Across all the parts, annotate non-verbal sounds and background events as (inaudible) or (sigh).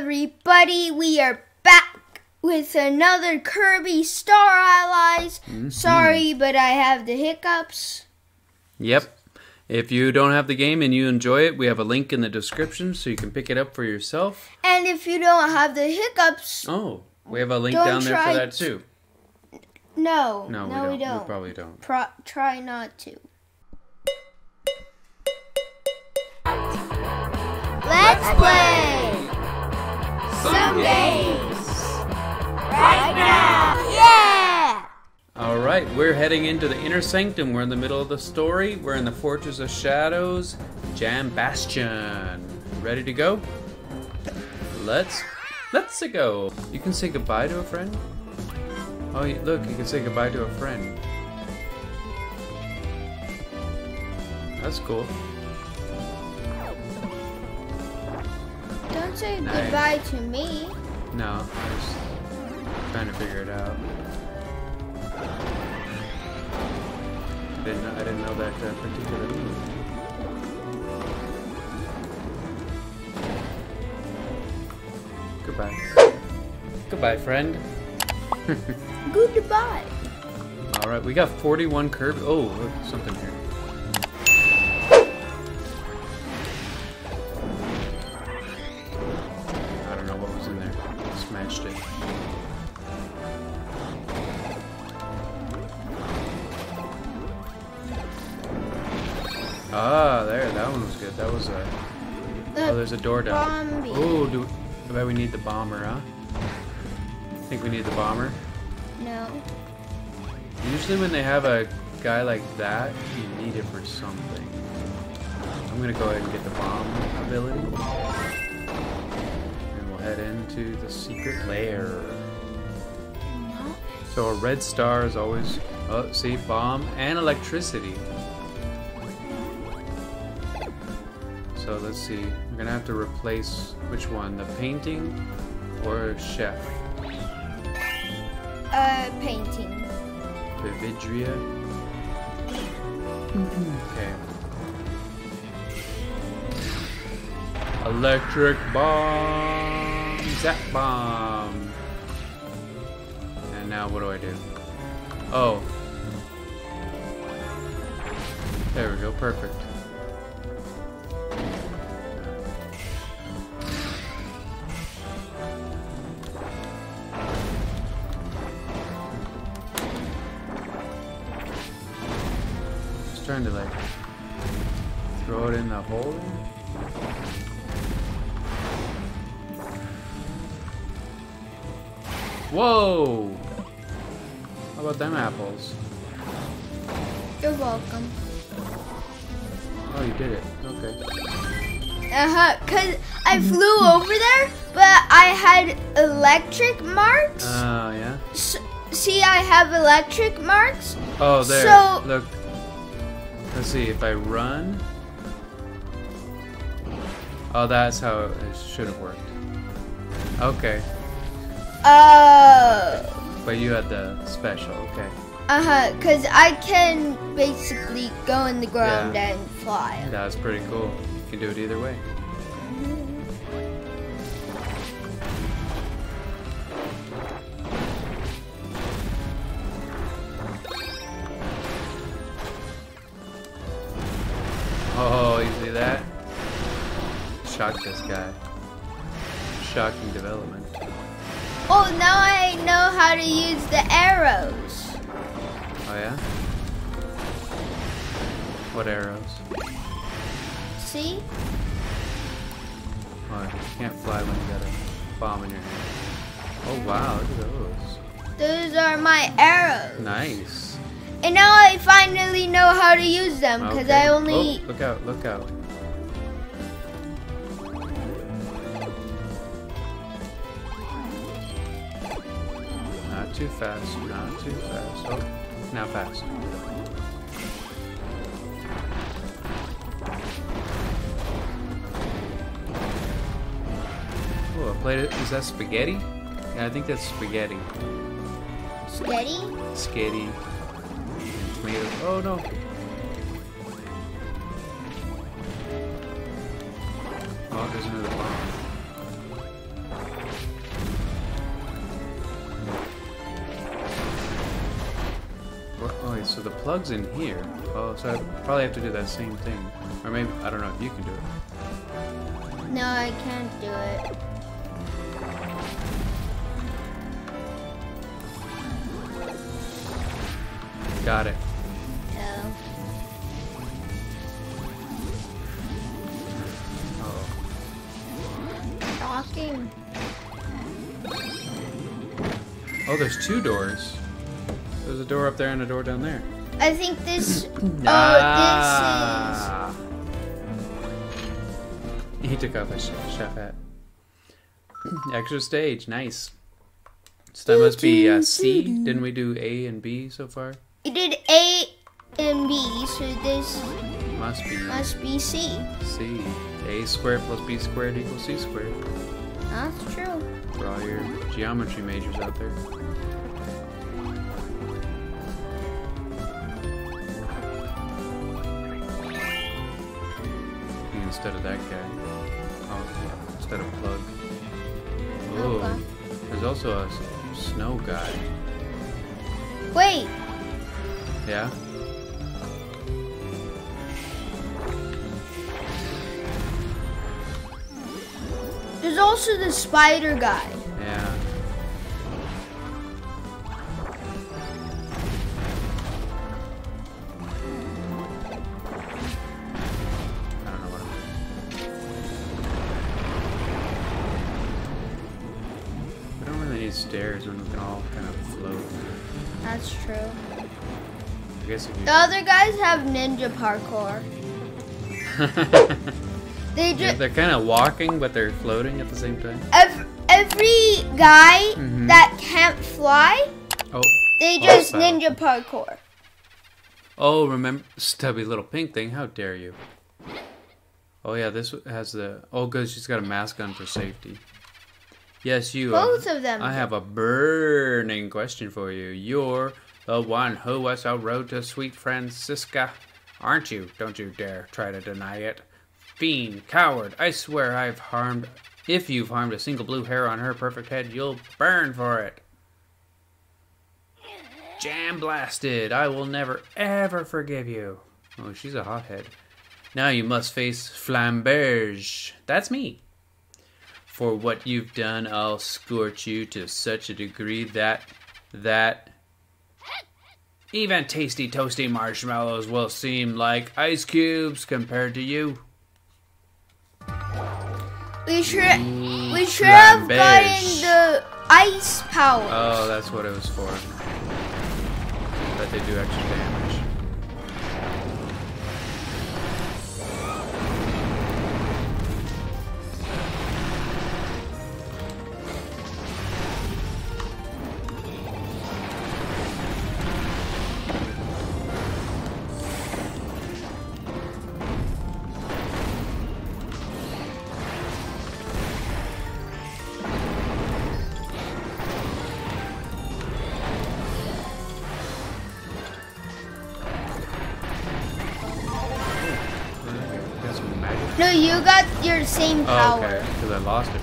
everybody. We are back with another Kirby Star Allies. Mm-hmm. Sorry, but I have the hiccups. Yep. If you don't have the game and you enjoy it, we have a link in the description so you can pick it up for yourself. And if you don't have the hiccups, Oh, we have a link down there for that t- too. no. No, no, we don't. We probably don't. Pro- try not to. Let's play some games right now. Yeah! All right, we're heading into the inner sanctum. We're in the middle of the story. We're in the Fortress of Shadows, Jambastion. Ready to go? Let's let's go. You can say goodbye to a friend. Oh, look, you can say goodbye to a friend. That's cool. Don't say Nice. goodbye to me. No, I was trying to figure it out. I didn't know, I didn't know that uh, particular move. Goodbye. Goodbye, friend. (laughs) Goodbye. All right, we got 41 curb. Oh, look, something here. Ah, there. That one was good. That was a. The Oh, there's a door down. Oh, do. I bet we need the bomber, huh? Think we need the bomber? No. Usually when they have a guy like that, you need it for something. I'm gonna go ahead and get the bomb ability. And we'll head into the secret lair. No. So a red star is always, oh, see, bomb and electricity. So let's see, we're gonna have to replace which one, the painting or chef? Uh, painting. Vividria. Okay. Electric bomb, zap bomb. And now what do I do? Oh. There we go, perfect. Trying to like throw it in the hole. Whoa! How about them apples? You're welcome. Oh, you did it. Okay. Uh huh. Cause I flew over there, but I had electric marks. Oh, yeah? S- see, I have electric marks. Oh, there. So- Look. Let's see, if I run. Oh, that's how it should have worked. Okay. Oh. But you had the special, okay. Uh huh. Cause I can basically go in the ground Yeah. and fly. That's pretty cool. You can do it either way. Oh, you see that? Shock this guy. Shocking development. Oh, now I know how to use the arrows. Oh yeah? What arrows? See? Oh, you can't fly when you got a bomb in your hand. Oh wow, look at those. Those are my arrows. Nice. And now I finally to use them because Okay. I only. Oh, look out, look out. Not too fast, not too fast. Oh, now fast. Oh, I played it. Is that spaghetti? Yeah, I think that's spaghetti. Spaghetti. Spaghetti. Oh no. Oh, so the plug's in here. Oh, so I probably have to do that same thing. Or maybe, I don't know if you can do it. No, I can't do it. Got it. Oh. Oh, there's two doors. There's a door up there and a door down there. I think this. (clears throat) Ah. He took off his chef hat. (clears throat) Extra stage, nice. So that must be uh, C. Didn't we do A and B so far? oh, this is. You did A and B, so this Must be must be C. C. A squared plus B squared equals C squared. That's true. For all your geometry majors out there. Instead of that guy. Oh, instead of plug. Oh, there's also a snow guy. Wait, Yeah? there's also the spider guy. Stairs when we can all kind of float. That's true. I guess The other guys have ninja parkour. (laughs) They yeah, just they're kind of walking, but they're floating at the same time. ev- every guy Mhm. that can't fly, Oh. they Oh, just ninja parkour. Oh, remember stubby little pink thing? How dare you? Oh yeah, this has the. Oh, good. She's got a mask on for safety. Yes, you. Both of them. I have a burning question for you. You're the one who was a road to Sweet Francisca, aren't you? Don't you dare try to deny it. Fiend, coward, I swear I've harmed. If you've harmed a single blue hair on her perfect head, you'll burn for it. Jam blasted. I will never ever forgive you. Oh, she's a hothead. Now you must face Flamberge. That's me. For what you've done, I'll scorch you to such a degree that that even tasty toasty marshmallows will seem like ice cubes compared to you. We should mm, we should have gotten the ice power. Oh, that's what it was for. But they do extra damage. You got your same Oh, power. okay. Because I lost it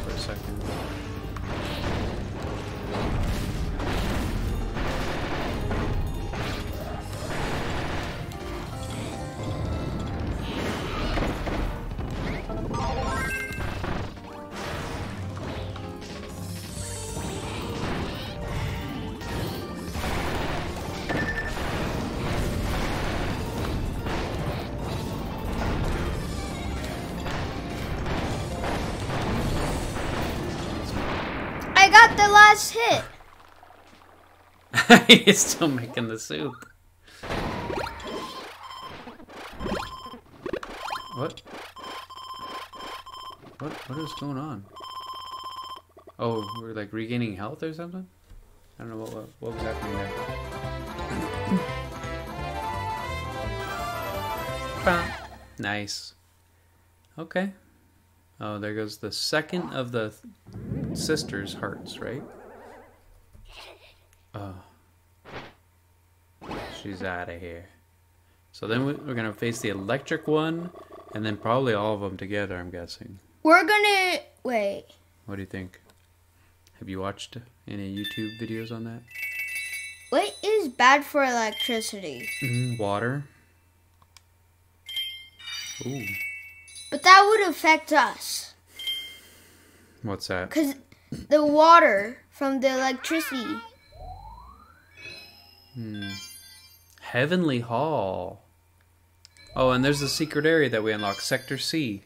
last hit. (laughs) He's still making the soup. What? What? What is going on? Oh, we're like regaining health or something? I don't know what what, what was happening there. (coughs) Nice. Okay. Oh, there goes the second of the th- sisters' hearts, right? She's out of here. So then we- we're gonna face the electric one, and then probably all of them together. I'm guessing. We're gonna wait. What do you think? Have you watched any YouTube videos on that? What is bad for electricity? Mm, water. Ooh, But that would affect us. what's that? Because the water from the electricity. Heavenly Hall. Oh, and there's the secret area that we unlock, Sector C.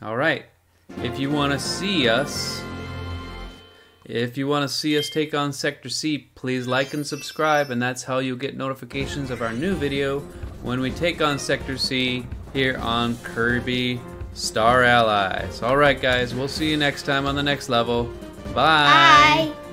All right. If you want to see us, if you want to see us take on Sector C, please like and subscribe, and that's how you'll get notifications of our new video when we take on Sector C here on Kirby Star Allies. All right, guys, we'll see you next time on the next level. Bye. Bye.